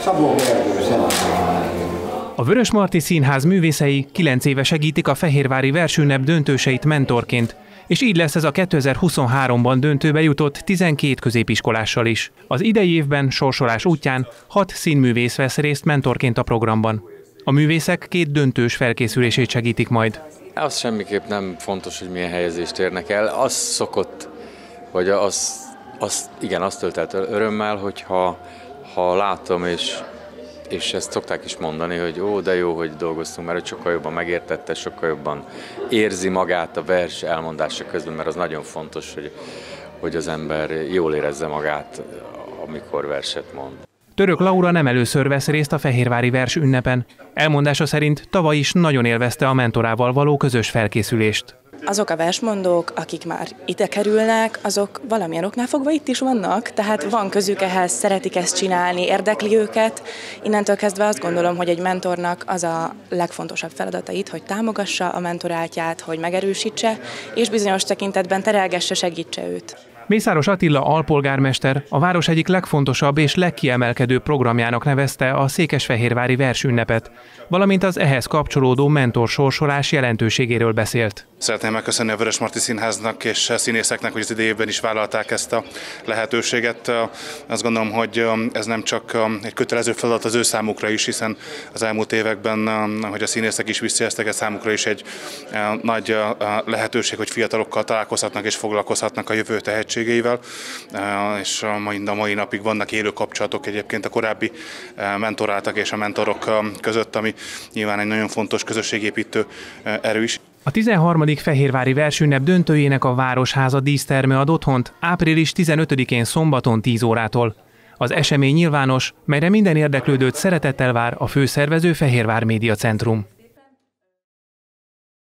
Szabó Gergő, A Vörös Marti Színház művészei 9 éve segítik a Fehérvári versőnep döntőseit mentorként, és így lesz ez a 2023-ban döntőbe jutott 12 középiskolással is. Az idei évben sorsolás útján 6 színművész vesz részt mentorként a programban. A művészek két döntős felkészülését segítik majd. Az semmiképp nem fontos, hogy milyen helyezést érnek el. Az szokott, vagy az, az igen, azt tölt el örömmel, hogyha ha látom, és, és ezt szokták is mondani, hogy ó, de jó, hogy dolgoztunk, mert sokkal jobban megértette, sokkal jobban érzi magát a vers elmondása közben, mert az nagyon fontos, hogy, hogy az ember jól érezze magát, amikor verset mond. Török Laura nem először vesz részt a Fehérvári vers ünnepen. Elmondása szerint tavaly is nagyon élvezte a mentorával való közös felkészülést. Azok a versmondók, akik már ide kerülnek, azok valamilyen oknál fogva itt is vannak, tehát van közük ehhez, szeretik ezt csinálni, érdekli őket. Innentől kezdve azt gondolom, hogy egy mentornak az a legfontosabb feladata itt, hogy támogassa a mentorátját, hogy megerősítse, és bizonyos tekintetben terelgesse, segítse őt. Mészáros Attila alpolgármester a város egyik legfontosabb és legkiemelkedő programjának nevezte a Székesfehérvári versünnepet, valamint az ehhez kapcsolódó mentorsorsolás jelentőségéről beszélt. Szeretném megköszönni a Vörös Marti Színháznak és színészeknek, hogy az idejében is vállalták ezt a lehetőséget. Azt gondolom, hogy ez nem csak egy kötelező feladat az ő számukra is, hiszen az elmúlt években, hogy a színészek is visszajelztek, ez számukra is egy nagy lehetőség, hogy fiatalokkal találkozhatnak és foglalkozhatnak a jövő tehetségeivel, és a mai, a mai napig vannak élő kapcsolatok egyébként a korábbi mentoráltak és a mentorok között, ami nyilván egy nagyon fontos közösségépítő erő is. A 13. Fehérvári versünnep döntőjének a Városháza díszterme ad otthont április 15-én szombaton 10 órától. Az esemény nyilvános, melyre minden érdeklődőt szeretettel vár a főszervező Fehérvár Média Centrum.